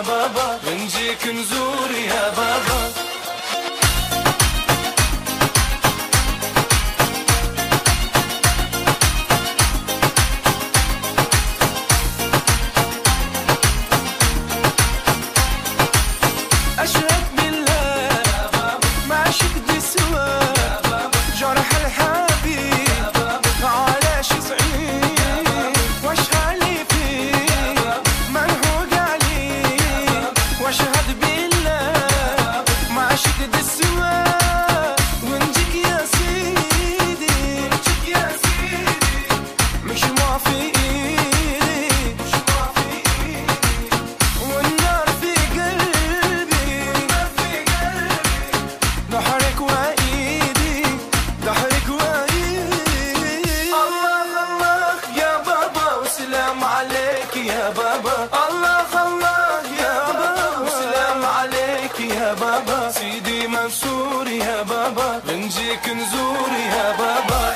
بابا بنجيك نزور يا بابا سلام عليك يا بابا. الله الله يا بابا. سلام عليك يا بابا. سيدي منصور يا بابا. بنجيك نزور يا بابا.